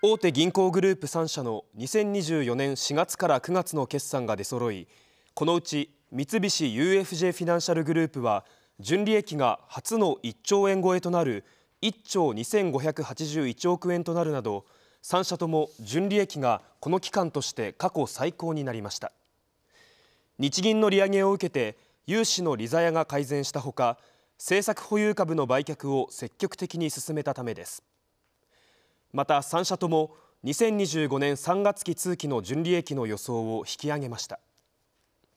大手銀行グループ3社の2024年4月から9月の決算が出揃いこのうち三菱 UFJ フィナンシャルグループは純利益が初の1兆円超えとなる1兆2581億円となるなど3社とも純利益がこの期間として過去最高になりました。日銀の利上げを受けて融資の利ざやが改善したほか政策保有株の売却を積極的に進めたためです。また3社とも2025年3月期通期の純利益の予想を引き上げました。